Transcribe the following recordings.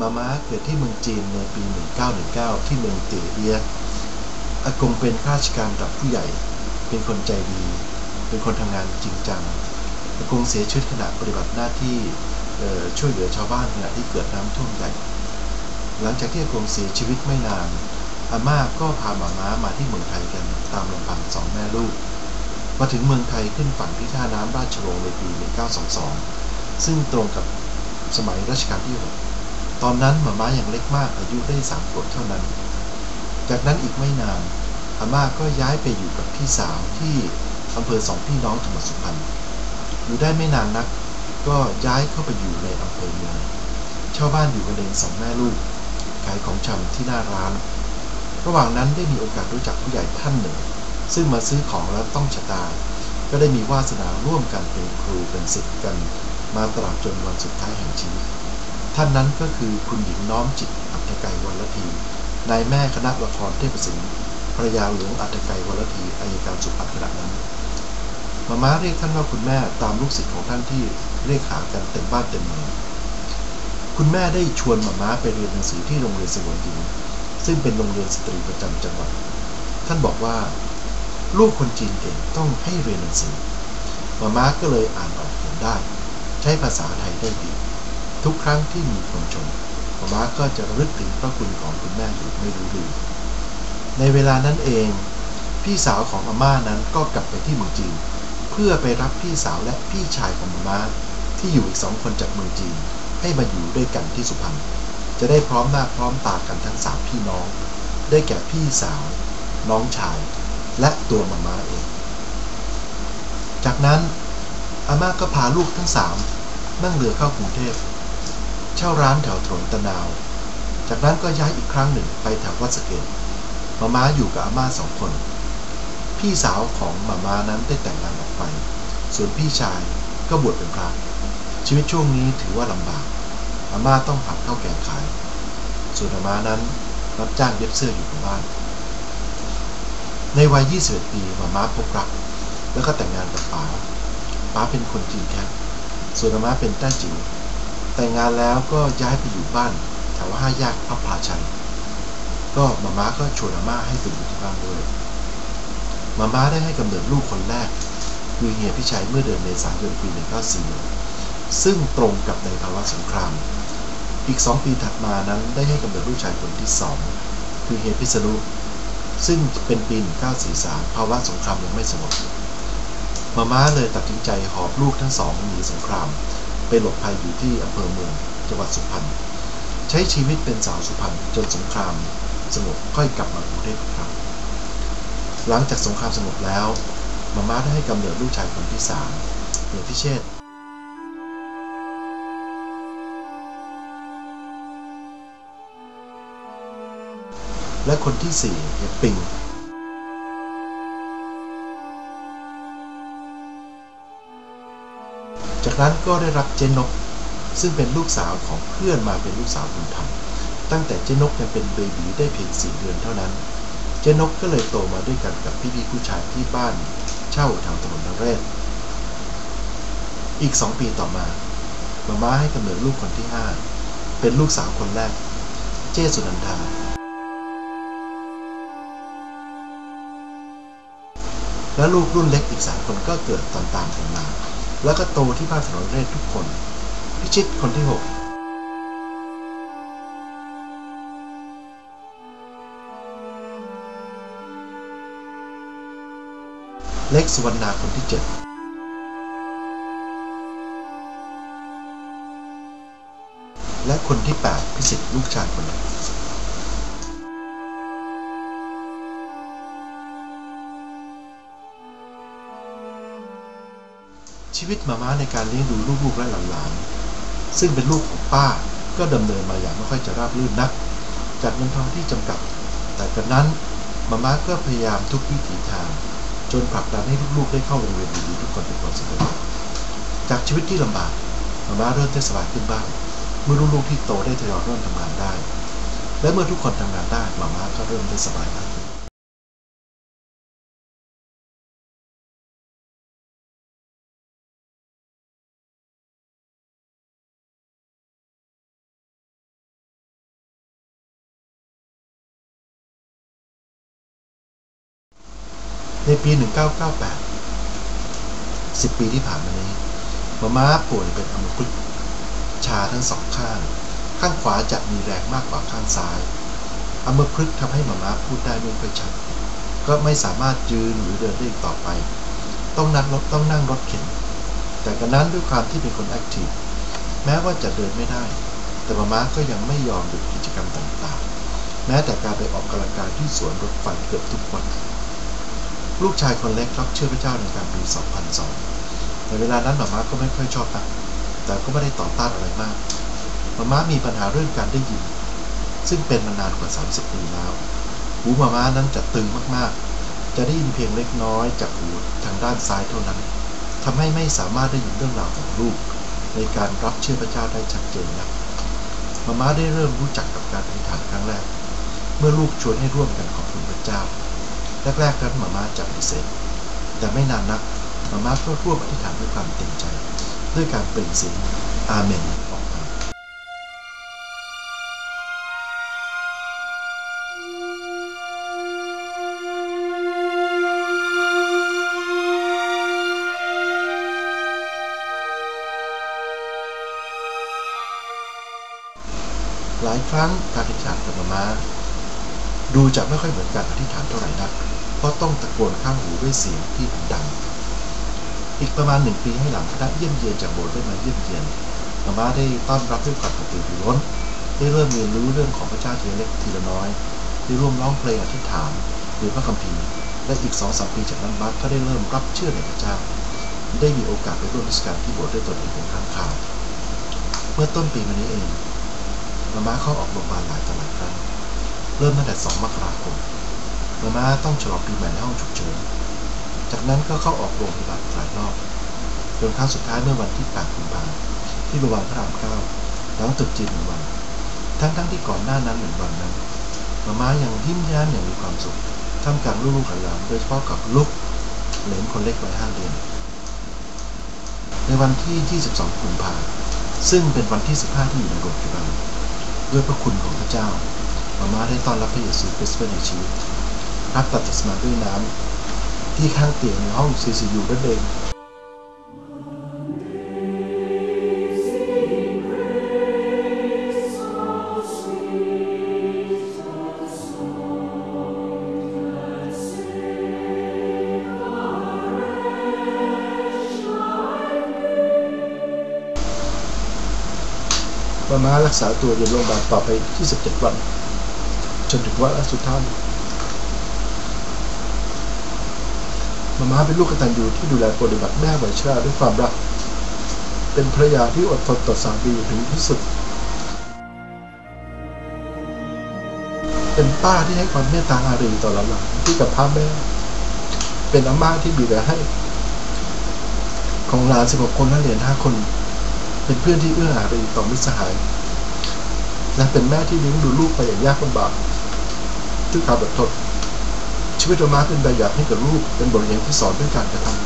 มาม้าเกิดที่เมืองจีนในปี 1919 ที่เมืองเตเบียอากงเป็นข้าราชการระดับผู้ใหญ่ เป็นคนใจดี เป็นคนทำงานจริงจังอากงเสียชีวิตขณะปฏิบัติหน้าที่ช่วยเหลือชาวบ้านขณะที่เกิดน้ำท่วมใหญ่ หลังจากที่อากงเสียชีวิตไม่นาน อาม่าก็พาหมาม้ามาที่เมืองไทยกันตามลำพังสองแม่ลูก มาถึงเมืองไทยขึ้นฝั่งที่ท่าน้ำราชวงศ์ในปี 1922 ซึ่งตรงกับสมัยรัชกาลที่ 6 ตอนนั้นหมาม้ายังเล็กมากอายุได้สามขวบเท่านั้น จากนั้นอีกไม่นานอาม่าก็ย้ายไปอยู่กับพี่สาวที่อำเภอสองพี่น้องจังหวัดสุพรรณอยู่ได้ไม่นานนัก ก็ย้ายเข้าไปอยู่ในอำเภอเมืองเช่าบ้านอยู่กันเองสองแม่ลูก ขายของชำที่หน้าร้าน ระหว่างนั้นได้มีโอกาสรู้จักผู้ใหญ่ท่านหนึ่ง ซึ่งมาซื้อของแล้วต้องชะตา ก็ได้มีวาสนาร่วมกันเป็นครูเป็นศิษย์กัน มาตลอดจนวันสุดท้ายแห่งชีวิต ท่านนั้นก็คือคุณหญิงน้อมจิตอัตไกวัลทีนายแม่คณะละครเทพศิลป์ภรยาหลวงอัตไกวัลทีอายการสุพรรณขณะนั้นมาม่าเรียกท่านว่าคุณแม่ตามลูกศิษย์ของท่านที่เรียกหากันเต็มบ้านเต็มเมืองคุณแม่ได้ชวนมาม่าไปเรียนหนังสือที่โรงเรียนสวนยิง ซึ่งเป็นโรงเรียนสตรีประจำจังหวัด ท่านบอกว่า ลูกคนจีนเก่งต้องให้เรียนหนังสือมาม่าก็เลยอ่านออกเขียนได้ ใช้ภาษาไทยได้ดี ทุกครั้งที่มีคนชมมาม่าก็จะรึกถึงพระคุณของคุณแม่อยู่ไม่รู้ลืมในเวลานั้นเอง พี่สาวของอาม่านั้นก็กลับไปที่เมืองจีน เพื่อไปรับพี่สาวและพี่ชายของมาม่าที่อยู่อีกสองคนจากเมืองจีน ให้มาอยู่ด้วยกันที่สุพรรณจะได้พร้อมหน้าพร้อมตากันทั้งสามพี่น้อง ได้แก่พี่สาว น้องชาย และตัวมาม่าเอง จากนั้นอาม่าก็พาลูกทั้งสามนั่งเรือเข้ากรุงเทพ เช่าร้านแถวถนนตะนาว จากนั้นก็ย้ายอีกครั้งหนึ่งไปแถววัดสเกตมาม่าอยู่กับอาม่าสองคน พี่สาวของมาม่านั้นได้แต่งงานออกไป ส่วนพี่ชายก็บวชเป็นพระ ชีวิตช่วงนี้ถือว่าลำบาก อาม่าต้องผัดข้าวแกงขาย ส่วนอาม่านั้นรับจ้างเย็บเสื้ออยู่กับบ้าน ในวัย 21 ปีมาม่าพบรัก แล้วก็แต่งงานกับป๋าป๋าเป็นคนจีนแคส่วนอาม่าเป็นแต้จิ๋ว แต่งงานแล้วก็ย้ายไปอยู่บ้านแถวห้าแยกพระพลาชัย ก็มาม่าก็ชวนอาม่าให้ไปอยู่ที่บ้านด้วยมาม่าได้ให้กำเนิดลูกคนแรก คือเฮียพิชัยเมื่อเดือนเมษายนปี 1941 ซึ่งตรงกับในภาวะสงคราม อีกสองปีถัดมานั้นได้ให้กำเนิดลูกชายคนที่สองคือเฮียพิษณุซึ่งเป็นปี 1943 ภาวะสงครามยังไม่สงบมาม่าเลยตัดสินใจหอบลูกทั้งสองหนีสงคราม ไปหลบภัยอยู่ที่อำเภอเมืองจังหวัดสุพรรณใช้ชีวิตเป็นสาวสุพรรณจนสงครามสงบค่อยกลับมากรุงเทพครับ หลังจากสงครามสงบแล้วมาม่าได้ให้กำเนิดลูกชายคนที่สามเฮียพิเชษและคนที่สี่เฮียปิง นั้นก็ได้รับเจนก ซึ่งเป็นลูกสาวของเพื่อนมาเป็นลูกสาวบุญธรรมตั้งแต่เจนกยังเป็นเบบีได้เพียงสี่เดือนเท่านั้น เจนกก็เลยโตมาด้วยกันกับพี่ๆผู้ชายที่บ้านเช่าแถวถนนนเรศ อีกสองปีต่อมามาม่าให้กำเนิดลูกคนที่ห้าเป็นลูกสาวคนแรก เจสุนันทาและลูกรุ่นเล็กอีกสามคนก็เกิดตามๆกันมา แล้วก็โตที่บ้านถนนเรศทุกคน พิชิตคนที่หกเล็กสุวรรณาคนที่เจ็ดและคนที่แปดพิสิทธิ์ลูกชายคนเล็ก ชีวิตมาม่าในการเลี้ยงดูลูกๆและหลานๆซึ่งเป็นลูกของป้าก็ดำเนินมาอย่างไม่ค่อยจะราบรื่นนัก จากเงินทองที่จำกัด แต่กระนั้นมาม่าก็พยายามทุกวิถีทาง จนผลักดันให้ลูกๆได้เข้าโรงเรียนดีๆทุกคนเป็นความสำเร็จจากชีวิตที่ลำบากมาม่าเริ่มได้สบายขึ้นบ้างเมื่อลูกๆที่โตได้ทยอยเริ่มทำงานได้ และเมื่อทุกคนทำงานได้มาม่าก็เริ่มได้สบายมากขึ้น ในปี 1998 10 ปีที่ผ่านมานี้มาม่าป่วยเป็นอัมพฤกษ์ชาทั้งสองข้าง ข้างขวาจะมีแรงมากกว่าข้างซ้ายอัมพฤกษ์ทำให้มาม่าพูดได้ไม่ค่อยชัด ก็ไม่สามารถยืนหรือเดินได้อีกต่อไป ต้องนั่งรถต้องนั่งรถเข็น แต่กระนั้นด้วยความที่เป็นคนแอคทีฟแม้ว่าจะเดินไม่ได้ แต่มาม่าก็ยังไม่ยอมหยุดกิจกรรมต่างๆ แม้แต่การไปออกกำลังกายที่สวนรถไฟเกือบทุกวัน ลูกชายคนเล็กรับเชื่อพระเจ้าในการปี 2002แต่เวลานั้นหมาม่าก็ไม่ค่อยชอบนะแต่ก็ไม่ได้ต่อต้านอะไรมากหมาม่ามีปัญหาเรื่องการได้ยิน ซึ่งเป็นมานานกว่า 30 ปีแล้ว หูหมาม่านั้นจะตึงมากๆ จะได้ยินเพียงเล็กน้อยจากหูทางด้านซ้ายเท่านั้นทำให้ไม่สามารถได้ยินเรื่องราวของลูก ในการรับเชื่อพระเจ้าได้ชัดเจนนะมาม่าได้เริ่มรู้จักกับการอธิษฐานครั้งแรก เมื่อลูกชวนให้ร่วมกันขอบคุณพระเจ้า แรกๆนั้นมาม่าจะปฏิเสธแต่ไม่นานนักมาม่าก็ร่วมอธิษฐานด้วยความเต็มใจ ด้วยการเปล่งเสียงอาเมนออกมาหลายครั้งการอธิษฐานกับมาม่าดูจะไม่ค่อยเหมือนการอธิษฐานเท่าไหร่นัก เพราะต้องตะโกนข้างหูด้วยเสียงที่ดัง อีกประมาณหนึ่งปีให้หลังคณะเยี่ยมเยียนจากโบสถ์ได้มาเยี่ยมเยียนมาม่าได้ต้อนรับด้วยความกตือรือร้นได้เริ่มเรียนรู้เรื่องของพระเจ้าทีละเล็กทีละน้อย ได้ร่วมร้องเพลงอธิษฐานหรือพระคัมภีร์ และอีกสองสามปีจากนั้นบัสก็ได้เริ่มรับเชื่อในพระเจ้า ได้มีโอกาสไปร่วมเทศกาลที่โบสถ์ด้วยตนเองเป็นครั้งคราว เมื่อต้นปีมานี้เองมาม่าเข้าออกโรงพยาบาลหลายต่อหลายครั้ง เริ่มตั้งแต่ 2 มกราคม มาม่าต้องฉลองปีใหม่ในห้องฉุกเฉิน จากนั้นก็เข้าออกโรงพยาบาลหลายรอบจนครั้งสุดท้ายเมื่อวันที่8กุมภาพันธ์ที่โรงพยาบาลพระรามเก้าหลังตรุษจีนหนึ่งวัน ทั้งๆที่ก่อนหน้านั้นหนึ่งวันนั้นมาม่ายังยิ้มแย้มอย่างมีความสุขท่ามกลางลูกๆหลานๆโดยเฉพาะกับลูกเหลนคนเล็กวัยห้าเดือนในวันที่ 22 กุมภาพันธ์ซึ่งเป็นวันที่ 15 ที่อยู่ในโรงพยาบาลด้วยพระคุณของพระเจ้ามาม่าได้ต้อนรับพระเยซูคริสต์ในชีวิต รับตัดติสมาด้วยน้ำที่ข้างเตียงในห้อง CCU นั่นเองมาม่ารักษาตัวอยู่โรงพยาบาลต่อไป 27 วัน จนถึงวาระสุดท้าย มาม่าเป็นลูกกตัญญูที่ดูแลปฏิบัติแม่ไวัยชราด้วยความรัก เป็นภรรยาที่อดทนต่อสามีถึงที่สุด เป็นป้าที่ให้ความเมตตาอารีต่อหลานๆที่กับพ่อแม่ เป็นอาม่าที่มีแต่ให้ ของหลานสิบหกคนและเหรียญห้าคน เป็นเพื่อนที่เอื้ออารีต่อมิตรสหาย และเป็นแม่ที่เลี้ยงดูลูกไปอย่างยากลำบากด้วยความอดทน ชีวิตของม้าเป็นแบบอย่างให้กับลูกเป็นบทเรียนที่สอนด้วยการกระทำ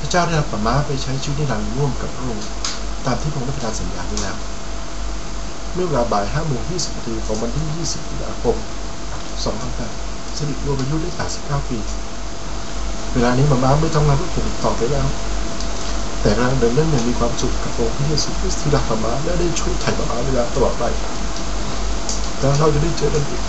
พระเจ้าได้นำปม้าไปใช้ชีวิตนิรันดร์ร่วมกับพระองค์ตามที่พระองค์ได้ประทานสัญญาไว้แล้ว เมื่อเวลาบ่าย5โมง20นาทีของวันที่ 20ตุลาคม2008สิริรวมอายุได้89ปี เวลานี้มาม้าไม่ทำงานเพื่อผมต่อไปแล้ว แต่กำลังเดินเรื่องอย่งมีความสุขกับองค์พระเยซูคริสต์ที่รักมาม้าและได้ช่วยไถ่มาม้าเวลาตลอดไปแล้วเราจะได้เจอกันอีก